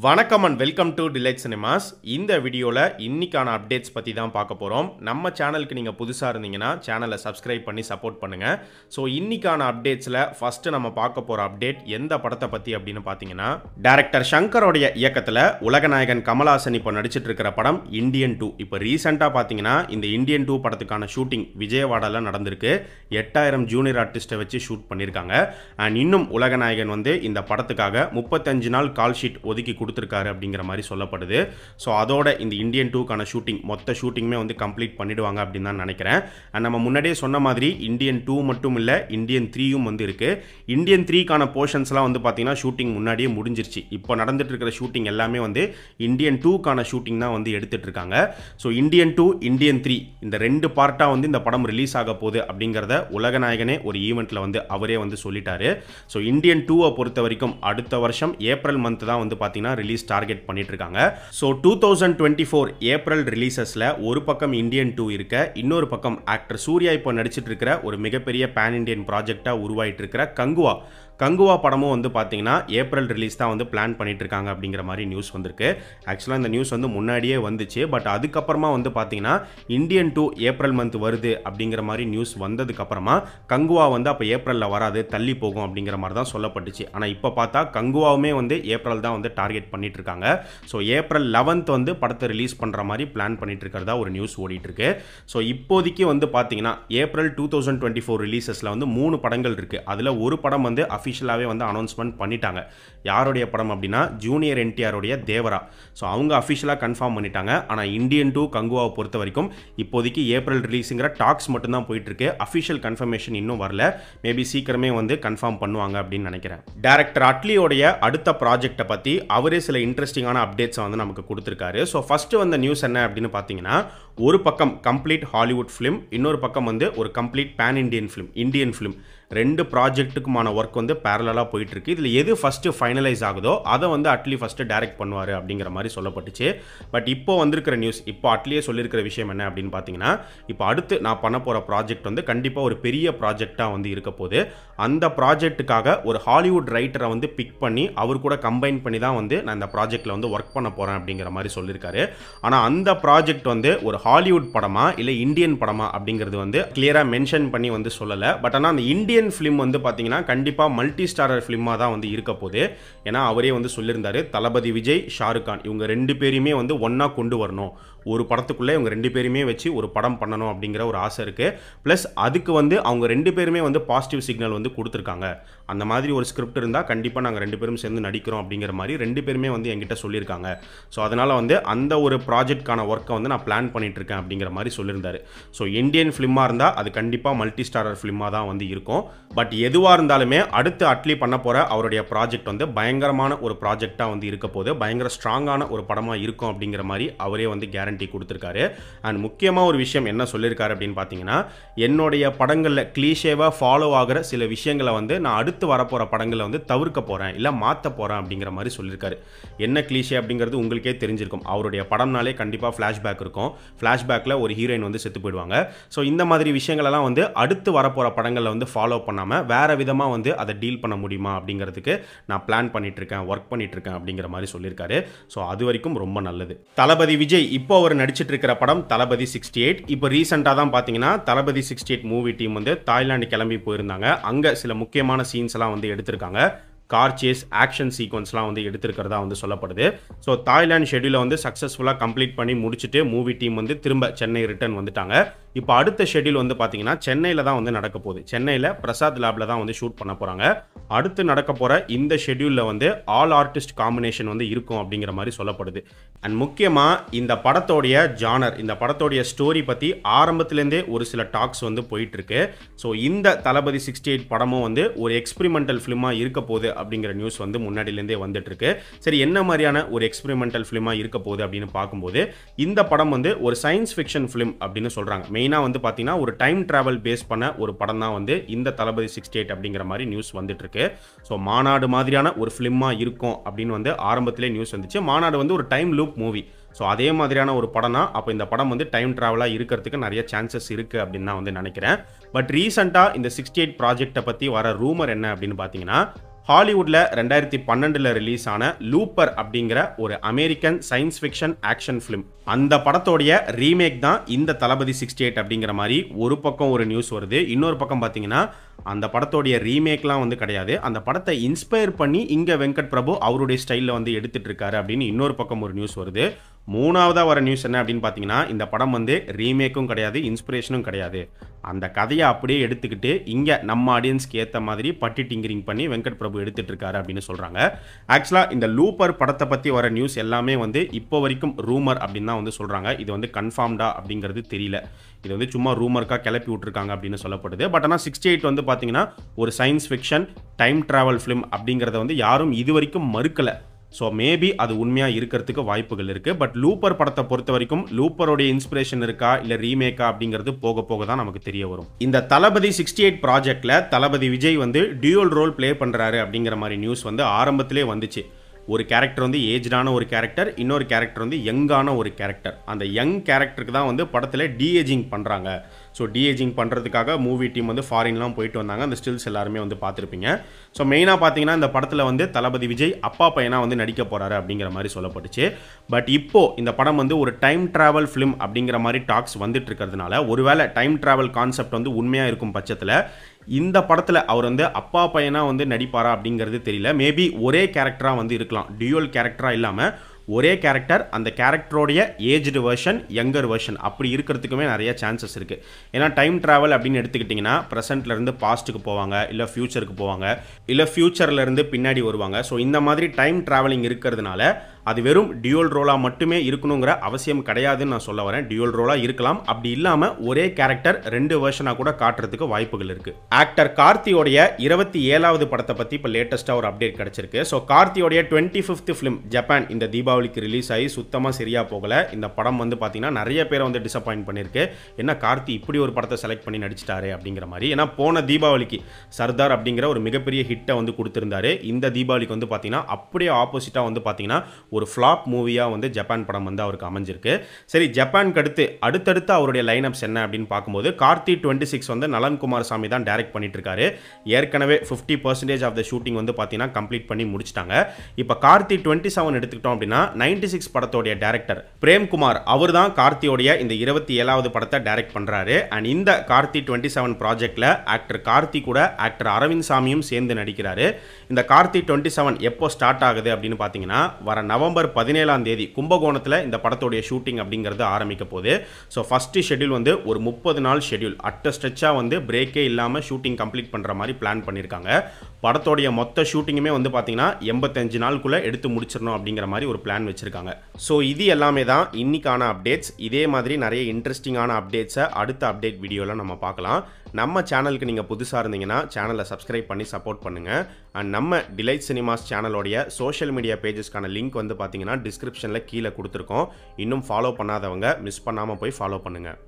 வணக்கம் and welcome to Delight Cinemas இந்த வீடியோவில் இன்னைக்கான அப்டேட்ஸ் பற்றி தான் பார்க்க போகிறோம் நம்ம சேனலுக்கு நீங்கள் புதுசாக இருந்தீங்கன்னா சேனலை சப்ஸ்கிரைப் பண்ணி சப்போர்ட் பண்ணுங்கள் ஸோ இன்னைக்கான அப்டேட்ஸில் ஃபஸ்ட்டு நம்ம பார்க்க போகிற அப்டேட் எந்த படத்தை பற்றி அப்படின்னு பார்த்தீங்கன்னா டேரக்டர் சங்கரோடைய இயக்கத்தில் உலகநாயகன் கமல்ஹாசன் இப்போ நடிச்சிட்டு இருக்கிற படம் இந்தியன் டூ இப்போ ரீசெண்டாக பார்த்தீங்கன்னா இந்த இந்தியன் டூ படத்துக்கான ஷூட்டிங் விஜயவாடாவில் நடந்திருக்கு. எட்டாயிரம் ஜூனியர் ஆர்டிஸ்ட்டை வச்சு ஷூட் பண்ணியிருக்காங்க அண்ட் இன்னும் உலகநாயகன் வந்து இந்த படத்துக்காக முப்பத்தஞ்சு நாள் கால் ஷீட் ஒதுக்கி கொடுத்துருக்காரு அப்படிங்கிற மாதிரி சொல்லப்படுது. ஸோ அதோட இந்த இந்தியன் டூக்கான ஷூட்டிங் மொத்த ஷூட்டிங்குமே வந்து கம்ப்ளீட் பண்ணிடுவாங்க அப்படின்னு தான் நினைக்கிறேன். அண்ட் நம்ம முன்னாடியே சொன்ன மாதிரி இந்தியன் டூ மட்டும் இல்லை இந்தியன் த்ரீயும் வந்து இருக்குது இந்தியன் த்ரீக்கான போர்ஷன்ஸ்லாம் வந்து பார்த்தீங்கன்னா ஷூட்டிங் முன்னாடியே முடிஞ்சிருச்சு. இப்போ நடந்துட்டு இருக்கிற ஷூட்டிங் எல்லாமே வந்து இந்தியன் டூக்கான ஷூட்டிங் தான் வந்து எடுத்துட்டு இருக்காங்க. So Indian two Indian three இந்த ரெண்டு பார்ட்டாக வந்து இந்த படம் ரிலீஸ் ஆக போகுது அப்படிங்கிறத உலகநாயகனே ஒரு ஈவெண்ட்டில் வந்து அவரே வந்து சொல்லிட்டாரு. ஸோ இந்தியன் டூவை பொறுத்த வரைக்கும் அடுத்த வருஷம் ஏப்ரல் மந்த் தான் வந்து பார்த்தீங்கன்னா ரிலீஸ் டார்கெட் பண்ணிட்டு இருக்காங்க so two thousand twenty four April ரிலீசஸில் ஒரு பக்கம் இந்தியன் டூ இருக்க இன்னொரு பக்கம் ஆக்டர் சூர்யா இப்போ நடிச்சிட்டு இருக்கிற ஒரு மிகப்பெரிய பேன் இண்டியன் ப்ராஜெக்டாக உருவாயிட்டு இருக்கிற கங்குவா. கங்குவா படமும் வந்து பார்த்தீங்கன்னா ஏப்ரல் ரிலீஸ் தான் வந்து பிளான் பண்ணிட்டு இருக்காங்க அப்படிங்கிற மாதிரி நியூஸ் வந்திருக்கு. ஆக்சுவலாக இந்த நியூஸ் வந்து முன்னாடியே வந்துச்சு. பட் அதுக்கப்புறமா வந்து பார்த்தீங்கன்னா இந்தியன் டூ ஏப்ரல் மந்த் வருது அப்படிங்கிற மாதிரி நியூஸ் வந்ததுக்கப்புறமா கங்குவா வந்து அப்போ ஏப்ரலில் வராது தள்ளி போகும் அப்படிங்கிற மாதிரி தான் சொல்லப்பட்டுச்சு. ஆனால் இப்போ பார்த்தா கங்குவாவுமே வந்து ஏப்ரல் தான் வந்து டார்கெட் பண்ணிட்டு இருக்காங்க ஸோ ஏப்ரல் லெவன்த் வந்து படத்தை ரிலீஸ் பண்ணுற மாதிரி பிளான் பண்ணிட்டு இருக்கிறதா ஒரு நியூஸ் ஓடிட்டு இருக்கு ஸோ இப்போதைக்கு வந்து பார்த்தீங்கன்னா April two thousand twenty four ரிலீசஸில் வந்து மூணு படங்கள் இருக்குது அதில் ஒரு படம் வந்து அஃபிஷியலாகவே வந்து அனௌன்ஸ்மெண்ட் பண்ணிட்டாங்க. யாருடைய படம் அப்படின்னா ஜூனியர் என்டிஆருடைய தேவரா. ஸோ அவங்க அஃபிஷியலாக கன்ஃபார்ம் பண்ணிட்டாங்க. ஆனால் இந்தியன் டூ கங்குவாவை பொறுத்த வரைக்கும் இப்போதைக்கு ஏப்ரல் ரிலீஸுங்கிற டாக்ஸ் மட்டும்தான் போயிட்டு இருக்கு அஃபிஷியல் கன்ஃபர்மேஷன் இன்னும் வரல. மேபி சீக்கிரமே வந்து கன்ஃபார்ம் பண்ணுவாங்க அப்படின்னு நினைக்கிறேன். டேரக்டர் அட்லியோடைய அடுத்த ப்ராஜெக்டை பற்றி அவரே சில இன்ட்ரெஸ்டிங்கான அப்டேட்ஸை வந்து நமக்கு கொடுத்துருக்காரு. ஸோ ஃபஸ்ட்டு வந்த நியூஸ் என்ன அப்படின்னு பார்த்தீங்கன்னா ஒரு பக்கம் கம்ப்ளீட் ஹாலிவுட் ஃபிலிம் இன்னொரு பக்கம் வந்து ஒரு complete pan Indian film Indian film ரெண்டு ப்ராஜெக்ட்டுக்குமான ஒர்க் வந்து பேரலாக போயிட்டுருக்கு. இதில் எது ஃபஸ்ட்டு ஃபைனலைஸ் ஆகுதோ அதை வந்து அட்லி ஃபஸ்ட்டு டைரக்ட் பண்ணுவார் அப்படிங்கிற மாதிரி சொல்லப்பட்டுச்சு. பட் இப்போ வந்திருக்கிற நியூஸ் இப்போ அட்லியே சொல்லியிருக்கிற விஷயம் என்ன அப்படின்னு பார்த்தீங்கன்னா இப்போ அடுத்து நான் பண்ண போகிற ப்ராஜெக்ட் வந்து கண்டிப்பாக ஒரு பெரிய ப்ராஜெக்டாக வந்து இருக்க போது அந்த ப்ராஜெக்ட்டுக்காக ஒரு ஹாலிவுட் ரைட்டரை வந்து பிக் பண்ணி அவர் கூட கம்பைன் பண்ணி தான் வந்து நான் இந்த ப்ராஜெக்ட்டில் வந்து ஒர்க் பண்ண போகிறேன் அப்படிங்கிற மாதிரி சொல்லியிருக்காரு ஆனால் அந்த ப்ராஜெக்ட் வந்து ஒரு ஹாலிவுட் படமா இல்லை இந்தியன் படமா அப்படிங்கிறது வந்து கிளியராக மென்ஷன் பண்ணி வந்து சொல்லலை. பட் ஆனால் அந்த இந்தியன் ஃபிலிம் வந்து பார்த்தீங்கன்னா கண்டிப்பாக மல்டி ஸ்டாரர் ஃபிலிமாக தான் வந்து இருக்க போகுது. ஏன்னா அவரே வந்து சொல்லியிருந்தார் தளபதி விஜய் ஷாருக் கான் இவங்க ரெண்டு பேரையுமே வந்து ஒன்றா கொண்டு வரணும். ஒரு படத்துக்குள்ளே இவங்க ரெண்டு பேருமே வச்சு ஒரு படம் பண்ணணும் அப்படிங்கிற ஒரு ஆசை இருக்குது ப்ளஸ் அதுக்கு வந்து அவங்க ரெண்டு பேருமே வந்து பாசிட்டிவ் சிக்னல் வந்து கொடுத்துருக்காங்க. அந்த மாதிரி ஒரு ஸ்கிரிப்ட் இருந்தால் கண்டிப்பாக நாங்கள் ரெண்டு பேரும் சேர்ந்து நடிக்கிறோம் அப்படிங்கிற மாதிரி ரெண்டு பேருமே வந்து என்கிட்ட சொல்லியிருக்காங்க. ஸோ அதனால் வந்து அந்த ஒரு ப்ராஜெக்ட்கான ஒர்க்கை வந்து நான் பிளான் பண்ணிகிட்ருக்கேன் இருக்கேன் அப்படிங்கிற மாதிரி சொல்லியிருந்தார். ஸோ இந்தியன் ஃபிலிமாக இருந்தால் அது கண்டிப்பாக மல்டி ஸ்டாரர் ஃபிலிமாக தான் வந்து இருக்கும். பட் எதுவாக இருந்தாலுமே அடுத்து அட்லி பண்ண போகிற அவருடைய ப்ராஜெக்ட் வந்து பயங்கரமான ஒரு ப்ராஜெக்டாக வந்து இருக்க போது பயங்கர ஸ்ட்ராங்கான ஒரு படமாக இருக்கும் அப்படிங்கிற மாதிரி அவரே வந்து கேரண்டி கொடுத்துருக்காரு. அண்ட் முக்கியமாக ஒரு விஷயம் என்ன சொல்லியிருக்காரு அப்படின்னு பார்த்தீங்கன்னா என்னுடைய படங்களில் கிளீஷேவாக ஃபாலோ ஆகிற சில விஷயங்களை வந்து நான் அடுத்து வரப்போகிற படங்களை வந்து தவிர்க்க போகிறேன் இல்லை மாற்ற போகிறேன் அப்படிங்கிற மாதிரி சொல்லியிருக்காரு. என்ன கிளீஷே அப்படிங்கிறது உங்களுக்கே தெரிஞ்சிருக்கும். அவருடைய படம்னாலே கண்டிப்பாக ஃப்ளாஷ்பேக் இருக்கும். ஃப்ளாஷ்பேக்கில் ஒரு ஹீரோயின் வந்து செத்து போயிடுவாங்க. ஸோ இந்த மாதிரி விஷயங்களெல்லாம் வந்து அடுத்து வரப்போகிற படங்களில் வந்து ஃபாலோ பண்ணாமல் வேறு விதமாக வந்து அதை டீல் பண்ண முடியுமா அப்படிங்கிறதுக்கு நான் பிளான் பண்ணிட்டு இருக்கேன் ஒர்க் பண்ணிட்டு இருக்கேன் அப்படிங்கிற மாதிரி சொல்லியிருக்காரு. ஸோ அது வரைக்கும் ரொம்ப நல்லது. தளபதி விஜய் இப்போ அவர் நடிச்சிட்டு இருக்கிற படம் தளபதி சிக்ஸ்டி எயிட் இப்போ ரீசெண்டாக தான் பார்த்தீங்கன்னா Thalapathy sixty eight movie team வந்து தாய்லாந்து கிளம்பி போயிருந்தாங்க. அங்கே சில முக்கியமான சீன்ஸ் எல்லாம் வந்து எடுத்திருக்காங்க. கார் சேஸ் ஆக்ஷன் சீக்வன்ஸ்லாம் வந்து எடுத்திருக்கிறதா வந்து சொல்லப்படுது. ஸோ தாய்லாந்து ஷெடியூலை வந்து சக்ஸஸ்ஃபுல்லாக கம்ப்ளீட் பண்ணி முடிச்சுட்டு மூவி டீம் வந்து திரும்ப சென்னை ரிட்டர்ன் வந்துட்டாங்க. இப்போ அடுத்த ஷெடியூல் வந்து பார்த்தீங்கன்னா சென்னையில் தான் வந்து நடக்க போகுது. சென்னையில் பிரசாத் லேபில் தான் வந்து ஷூட் பண்ண போகிறாங்க அடுத்து நடக்க போகிற இந்த ஷெடியூலில் வந்து ஆல் ஆர்டிஸ்ட் காம்பினேஷன் வந்து இருக்கும் அப்படிங்கிற மாதிரி சொல்லப்படுது. அண்ட் முக்கியமாக இந்த படத்தோடைய ஜானர் இந்த படத்தோடைய ஸ்டோரி பற்றி ஆரம்பத்துலேருந்தே ஒரு சில டாக்ஸ் வந்து போயிட்டுருக்கு. ஸோ இந்த தளபதி சிக்ஸ்டி எயிட் படமும் வந்து ஒரு எக்ஸ்பிரிமெண்டல் ஃபிலிமாக இருக்க போகுது அப்படிங்கிற நியூஸ் வந்து முன்னாடியிலேருந்தே வந்துட்டுருக்கு. சரி என்ன மாதிரியான ஒரு எக்ஸ்பிரிமெண்டல் ஃபிலிமாக இருக்க போகுது அப்படின்னு பார்க்கும்போது இந்த படம் வந்து ஒரு சயின்ஸ் ஃபிக்ஷன் ஃபிலிம் அப்படின்னு சொல்கிறாங்க மெயினாக வந்து பார்த்தீங்கன்னா ஒரு டைம் ட்ராவல் பேஸ் பண்ண ஒரு படம் தான் வந்து இந்த தளபதி சிக்ஸ்டி எயிட் அப்படிங்கிற மாதிரி நியூஸ் வந்துட்டுருக்கு. இருக்கு. ஸோ மாநாடு மாதிரியான ஒரு ஃபிலிமாக இருக்கும் அப்படின்னு வந்து ஆரம்பத்திலே நியூஸ் வந்துச்சு. மாநாடு வந்து ஒரு டைம் லூப் மூவி ஸோ அதே மாதிரியான ஒரு படம்னா அப்போ இந்த படம் வந்து டைம் ட்ராவலாக இருக்கிறதுக்கு நிறைய சான்சஸ் இருக்குது அப்படின்னு நான் வந்து நினைக்கிறேன். பட் ரீசெண்டாக இந்த சிக்ஸ்டி எயிட் ப்ராஜெக்ட்டை பற்றி வர ரூமர் என்ன அப்படின்னு பார்த்தீங்கன்னா ஹாலிவுட்டில் ரெண்டாயிரத்தி பன்னெண்டில் ரிலீஸ் ஆன லூப்பர் அப்படிங்கிற ஒரு American science fiction action film அந்த படத்தோடைய ரீமேக் தான் இந்த தளபதி சிக்ஸ்டி எயிட் அப்படிங்கிற மாதிரி ஒரு பக்கம் ஒரு நியூஸ் வருது. இன்னொரு பக்கம் பார்த்தீங்கன்னா அந்த படத்தோடைய ரீமேக்லாம் வந்து கிடையாது. அந்த படத்தை இன்ஸ்பயர் பண்ணி இங்கே வெங்கட் பிரபு அவருடைய ஸ்டைலில் வந்து எடுத்துகிட்டு இருக்காரு அப்படின்னு இன்னொரு பக்கம் ஒரு நியூஸ் வருது. மூணாவதாக வர நியூஸ் என்ன அப்படின்னு பார்த்தீங்கன்னா இந்த படம் வந்து ரீமேக்கும் கிடையாது இன்ஸ்பிரேஷனும் கிடையாது. அந்த கதையை அப்படியே எடுத்துக்கிட்டு இங்கே நம்ம ஆடியன்ஸ்க்கு ஏற்ற மாதிரி பட்டி டிங்கிரிங் பண்ணி வெங்கட் பிரபு எடுத்துகிட்டு இருக்காரு அப்படின்னு சொல்கிறாங்க ஆக்சுவலாக இந்த லூப்பர் படத்தை பற்றி வர நியூஸ் எல்லாமே வந்து இப்போ வரைக்கும் ரூமர் அப்படின்னு தான் வந்து சொல்கிறாங்க இது வந்து கன்ஃபார்ம்டா அப்படிங்கிறது தெரியல. இது வந்து சும்மா ரூமருக்காக கிளப்பி விட்ருக்காங்க அப்படின்னு சொல்லப்படுது. பட் ஆனால் சிக்ஸ்டி எயிட் வந்து பார்த்தீங்கன்னா ஒரு science fiction time travel film அப்படிங்கிறத வந்து யாரும் இது வரைக்கும் மறுக்கலை. ஸோ மேபி அது உண்மையாக இருக்கிறதுக்கு வாய்ப்புகள் இருக்குது பட் லூப்பர் படத்தை பொறுத்த வரைக்கும் லூப்பரோடைய இன்ஸ்பிரேஷன் இருக்கா இல்லை ரீமேக்கா அப்படிங்கிறது போக போக தான் நமக்கு தெரிய வரும். இந்த தளபதி சிக்ஸ்டி எயிட் ப்ராஜெக்டில் தளபதி விஜய் வந்து டியூல் ரோல் ப்ளே பண்ணுறாரு அப்படிங்கிற மாதிரி நியூஸ் வந்து ஆரம்பத்திலே வந்துச்சு. ஒரு கேரக்டர் வந்து ஏஜ்டான ஒரு கேரக்டர் இன்னொரு கேரக்டர் வந்து யங்கான ஒரு கேரக்டர் அந்த யங் கேரக்டருக்கு தான் வந்து படத்தில் டிஏஜிங் பண்ணுறாங்க ஸோ டிஏஜிங் பண்ணுறதுக்காக மூவி டீம் வந்து ஃபாரின்லாம் போயிட்டு வந்தாங்க. அந்த ஸ்டில்ஸ் எல்லாருமே வந்து பார்த்துருப்பீங்க. ஸோ மெயினாக பார்த்தீங்கன்னா இந்த படத்தில் வந்து தளபதி விஜய் அப்பா பையனாக வந்து நடிக்க போகிறாரு அப்படிங்கிற மாதிரி சொல்லப்பட்டுச்சு. பட் இப்போது இந்த படம் வந்து ஒரு டைம் ட்ராவல் ஃபிலிம் அப்படிங்கிற மாதிரி டாக்ஸ் வந்துட்டு இருக்கிறதுனால ஒருவேளை டைம் ட்ராவல் கான்செப்ட் வந்து உண்மையாக இருக்கும் பட்சத்தில் இந்த படத்தில் அவர் வந்து அப்பா பையனாக வந்து நடிப்பாரா அப்படிங்கிறது தெரியல. மேபி ஒரே கேரக்டராக வந்து இருக்கலாம். டியூவல் கேரக்டராக இல்லாமல் ஒரே கேரக்டர் அந்த கேரக்டரோடைய ஏஜ்டு வெர்ஷன் யங்கர் வெர்ஷன் அப்படி இருக்கிறதுக்குமே நிறைய சான்சஸ் இருக்குது ஏன்னா டைம் ட்ராவல் அப்படின்னு எடுத்துக்கிட்டிங்கன்னா ப்ரெசென்ட்லேருந்து பாஸ்ட்டுக்கு போவாங்க இல்லை ஃப்யூச்சருக்கு போவாங்க இல்லை ஃப்யூச்சர்லேருந்து பின்னாடி வருவாங்க. ஸோ இந்த மாதிரி டைம் ட்ராவலிங் இருக்கிறதுனால அது வெறும் டியூல் ரோலாக மட்டுமே இருக்கணுங்கிற அவசியம் கிடையாதுன்னு நான் சொல்ல வரேன். டியூல் ரோலாக இருக்கலாம். அப்படி இல்லாமல் ஒரே கேரக்டர் ரெண்டு வெர்ஷனாக கூட காட்டுறதுக்கு வாய்ப்புகள் இருக்குது ஆக்டர் கார்த்தியோடைய இருபத்தி ஏழாவது படத்தை பற்றி இப்போ லேட்டஸ்ட்டாக ஒரு அப்டேட் கிடச்சிருக்கு. ஸோ கார்த்தியோடைய டுவெண்ட்டி ஃபிஃப்த் ஃபிலிம் ஜப்பான் இந்த தீபாவளிக்கு ரிலீஸ் ஆகி சுத்தமாக சரியாக போகலை. இந்த படம் வந்து பார்த்தீங்கன்னா நிறைய பேரை வந்து டிசப்பாயின்ட் பண்ணியிருக்கு. என்ன கார்த்தி இப்படி ஒரு படத்தை செலக்ட் பண்ணி நடிச்சிட்டாரு அப்படிங்கிற மாதிரி. ஏன்னா போன தீபாவளிக்கு சர்தார் அப்படிங்கிற ஒரு மிகப்பெரிய ஹிட்டை வந்து கொடுத்துருந்தாரு. இந்த தீபாவளிக்கு வந்து பார்த்தீங்கன்னா அப்படியே ஆப்போசிட்டாக வந்து பார்த்தீங்கன்னா ஒரு ஃப்ளாப் மூவியாக வந்து ஜப்பான் படம் வந்து அவருக்கு அமைஞ்சிருக்கு. சரி ஜப்பானுக்கு அடுத்து அடுத்தடுத்து அவருடைய லைனப்ஸ் என்ன அப்படின்னு பார்க்கும்போது கார்த்தி டுவெண்ட்டி சிக்ஸ் வந்து நலன்குமார் சாமி தான் டைரக்ட் பண்ணிட்டு இருக்காரு ஏற்கனவே fifty percentage of the shooting வந்து பார்த்தீங்கன்னா கம்ப்ளீட் பண்ணி முடிச்சிட்டாங்க. இப்போ கார்த்தி டுவெண்ட்டி செவன் எடுத்துக்கிட்டோம் அப்படின்னா நைன்டி சிக்ஸ் படத்தோடைய டேரக்டர் பிரேம்குமார் அவர் தான் கார்த்தியோடைய இந்த இருபத்தி ஏழாவது படத்தை டைரக்ட் பண்ணுறாரு அண்ட் இந்த கார்த்தி டுவெண்ட்டி செவன் ப்ராஜெக்டில் ஆக்டர் கார்த்தி கூட ஆக்டர் அரவிந்த் சாமியும் சேர்ந்து நடிக்கிறாரு. இந்த கார்த்தி டுவெண்ட்டி செவன் எப்போ ஸ்டார்ட் ஆகுது அப்படின்னு பார்த்தீங்கன்னா வர நவம்பர் பதினேழாம் தேதி கும்பகோணத்தில் இந்த படத்தோடைய ஷூட்டிங் அப்படிங்கிறது ஆரம்பிக்க போகுது. ஸோ ஃபஸ்ட்டு ஷெட்யூல் வந்து ஒரு முப்பது நாள் ஷெட்யூல் அட்ட ஸ்ட்ரெச்சாக வந்து பிரேக்கே இல்லாமல் ஷூட்டிங் கம்ப்ளீட் பண்ணுற மாதிரி பிளான் பண்ணியிருக்காங்க படத்தோடைய மொத்த ஷூட்டிங்குமே வந்து பார்த்தீங்கன்னா எண்பத்தஞ்சு நாளுக்குள்ளே எடுத்து முடிச்சிடணும் அப்படிங்கிற மாதிரி ஒரு பிளான் வச்சுருக்காங்க. ஸோ இது எல்லாமே தான் இன்னைக்கான அப்டேட்ஸ் இதே மாதிரி நிறைய இன்ட்ரெஸ்டிங்கான அப்டேட்ஸை அடுத்த அப்டேட் வீடியோவில் நம்ம பார்க்கலாம். நம்ம சேனலுக்கு நீங்கள் புதுசாக இருந்தீங்கன்னா சேனலை சப்ஸ்கிரைப் பண்ணி சப்போர்ட் பண்ணுங்கள் அண்ட் நம்ம டிலைட் சினிமாஸ் சேனலோடைய சோஷியல் மீடியா பேஜஸ்க்கான லிங்க் வந்து பார்த்தீங்கன்னா டிஸ்கிரிப்ஷனில் கீழே கொடுத்துருக்கோம். இன்னும் ஃபாலோ பண்ணாதவங்க மிஸ் பண்ணாமல் போய் ஃபாலோ பண்ணுங்கள்